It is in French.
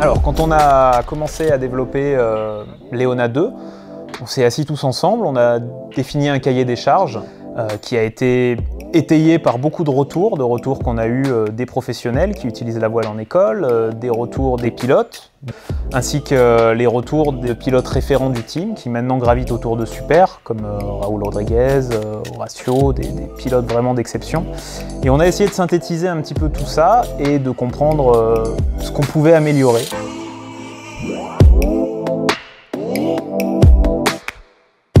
Alors, quand on a commencé à développer euh, Léona 2, on s'est assis tous ensemble, on a défini un cahier des charges euh, qui a été étayé par beaucoup de retours, de retours qu'on a eu euh, des professionnels qui utilisent la voile en école, euh, des retours des pilotes, ainsi que les retours des pilotes référents du team qui maintenant gravitent autour de Super, comme Raoul Rodriguez, Horacio, des, pilotes vraiment d'exception. Et on a essayé de synthétiser un petit peu tout ça et de comprendre ce qu'on pouvait améliorer.